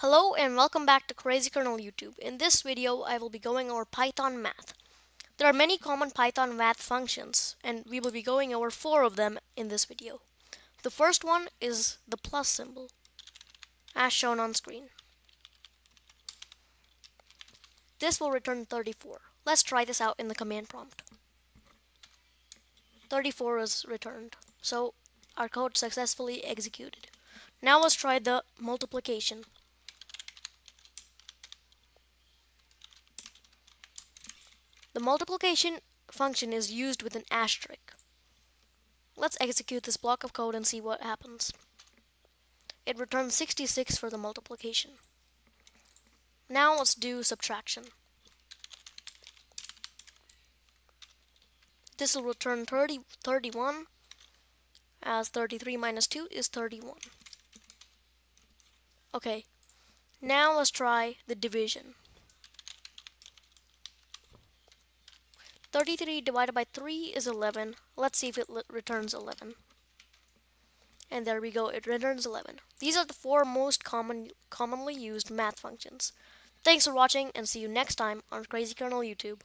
Hello and welcome back to KrazyKernel YouTube. In this video, I will be going over Python math. There are many common Python math functions, and we will be going over four of them in this video. The first one is the plus symbol, as shown on screen. This will return 34. Let's try this out in the command prompt. 34 is returned, so our code successfully executed. Now let's try the multiplication. The multiplication function is used with an asterisk. Let's execute this block of code and see what happens. It returns 66 for the multiplication. Now let's do subtraction. This will return 30, 31 as 33 minus 2 is 31. Okay, now let's try the division. 33 divided by 3 is 11. Let's see if it returns 11. And there we go, it returns 11. These are the four most common, commonly used math functions. Thanks for watching and see you next time on KrazyKernel YouTube.